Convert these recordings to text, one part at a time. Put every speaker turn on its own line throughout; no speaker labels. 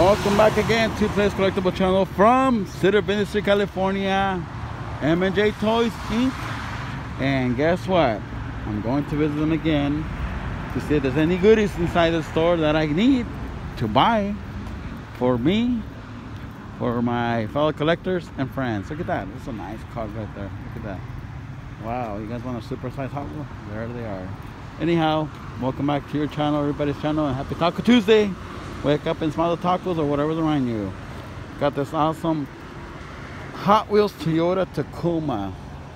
Welcome back again to Playdays Collectible Channel from City of Industry, California. M&J Toys Inc. And guess what? I'm going to visit them again to see if there's any goodies inside the store that I need to buy for me, for my fellow collectors and friends. Look at that. That's a nice card right there. Look at that. Wow, you guys want a super size Hot Wheel? There they are. Anyhow, welcome back to your channel, everybody's channel, and happy Taco Tuesday. Wake up and smell the tacos or whatever's around you. Got this awesome Hot Wheels Toyota Tacoma.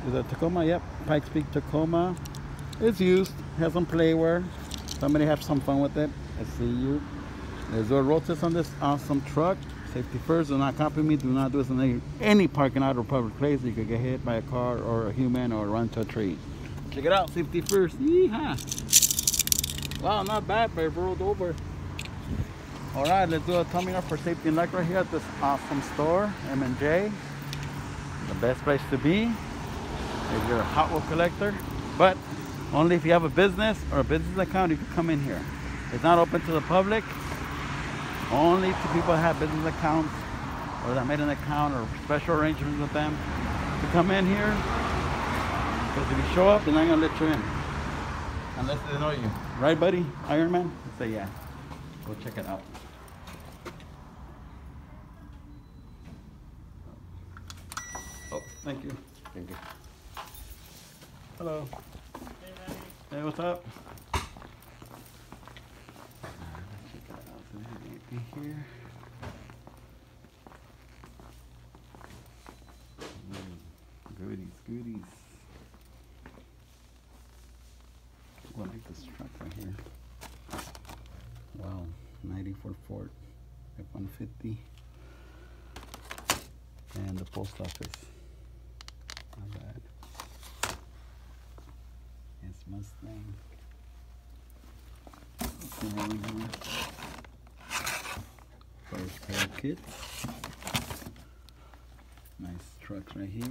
Is it Tacoma? Yep, Pikes Peak Tacoma. It's used, has some playware. Somebody have some fun with it. I see you. There's a road test on this awesome truck. Safety first, do not copy me. Do not do this in any, any parking lot or public place. You could get hit by a car or a human or run to a tree. Check it out, safety first. Yeehaw. Wow, not bad, but it rolled over. All right, let's do a tummy up for safety and luck right here at this awesome store, M&J. The best place to be if you're a Hot Wheel collector, but only if you have a business or a business account, you can come in here. It's not open to the public, only to people that have business accounts or that made an account or special arrangements with them to come in here. Because if you show up, they're not gonna let you in. Unless they know you. Right, buddy? Iron Man? Say yeah. Go check it out. Oh, thank you. Thank you. Hello. Hey, what's up? Check out. So there here. Mm, Goodies, goodies. I like this truck right here. Wow, 94 Ford F-150. And the post office. Not bad. It's Mustang. Right here. First pair of kits. Nice trucks right here.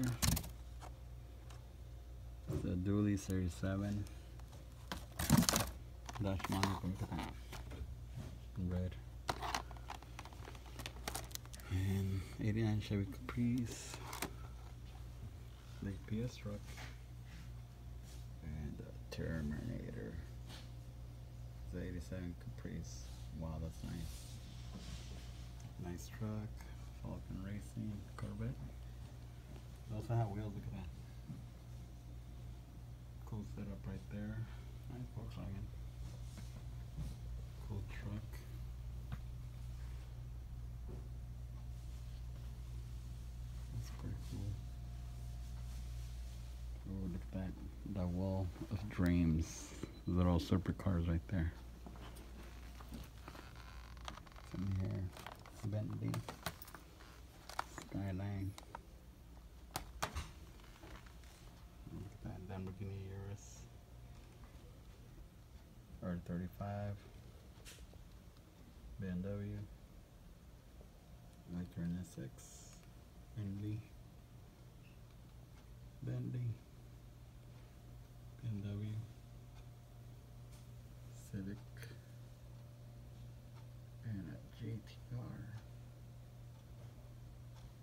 The Dually Series 7. Dash look at that. Red. And 89 Chevy Caprice. The PS truck. And the Terminator. The 87 Caprice. Wow, that's nice. Nice truck. Falcon Racing Corvette. They also have wheels, look at that. Cool setup right there. Nice Volkswagen. Cool truck. That's pretty cool. Oh, look at that. That wall of dreams. Little super cars right there. Some here. Bentley. Skyline. Look at that Lamborghini Urus. R35. BMW. Lectern SX. Bentley. Bentley. BMW. Civic. And a JTR.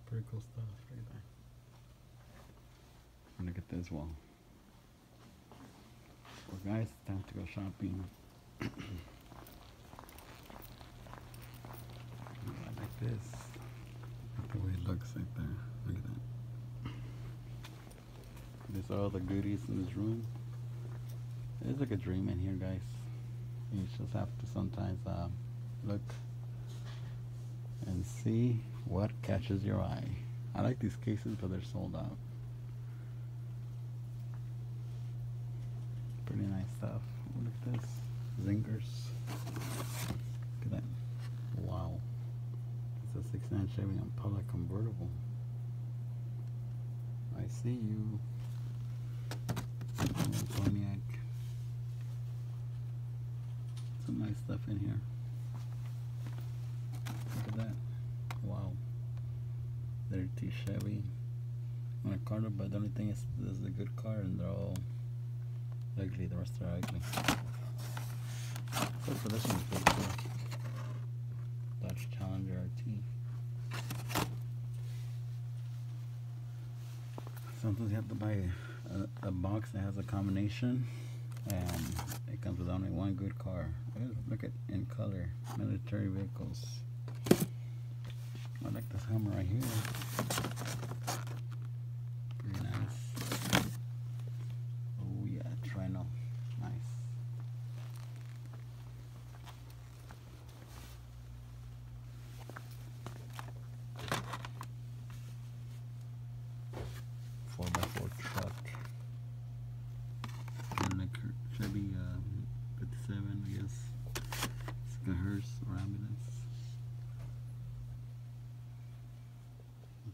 Pretty cool stuff right there. gonna get this wall. Well guys, it's time to go shopping. Oh, I like this. Look the way it looks right there. Look at that. These are all the goodies in this room. It's like a dream in here, guys. You just have to sometimes uh, look and see what catches your eye. I like these cases, but they're sold out. Pretty nice stuff. Look at this. Zingers. Look at that. Wow. It's a 69 Chevy Impala convertible. I see you. nice stuff in here. Look at that. Wow. Dirty Chevy. On a Carter, but the only thing is this is a good car and they're all ugly. The rest are ugly. So this one's. Dodge Challenger RT. Sometimes you have to buy a, a box that has a combination and it comes with only one good car Color, military vehicles. I like this Hummer right here. Pretty nice. Oh yeah, Trino. Nice. Four by four truck. Kinda like her Chevy um, 57, I guess. It's like a hearse or ambulance.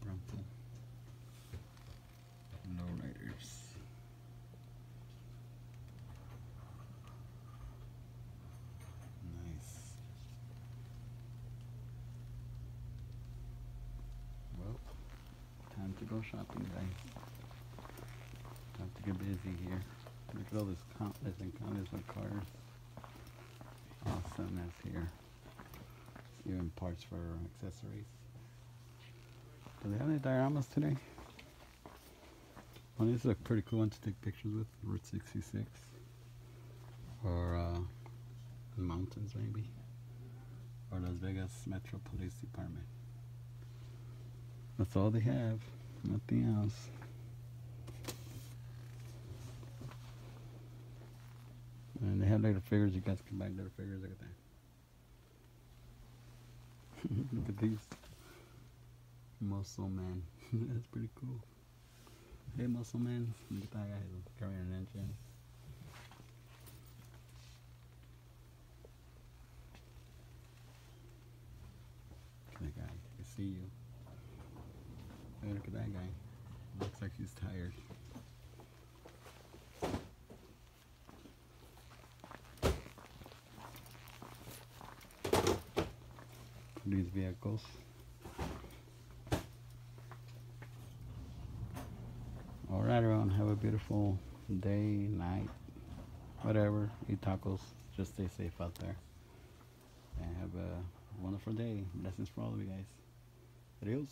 Bronco. Lowriders. Nice. Well, time to go shopping, guys. Have to get busy here. Look at all this countless and countless of cars. Awesomeness here. Even parts for accessories. Do they have any dioramas today? Well, this is a pretty cool one to take pictures with. Route 66. Or uh, the mountains, maybe. Or Las Vegas Metro Police Department. That's all they have. Nothing else. And they have little figures. You guys can buy little figures. Look at that. Look at these. Muscle Man. That's pretty cool. Hey, Muscle Man. Look at that guy carrying an engine. Guy. I see you. Look at that guy. Looks like he's tired. These vehicles. Alright everyone, have a beautiful day, night, whatever. Eat tacos. Just stay safe out there. And have a wonderful day. Blessings for all of you guys. Adios.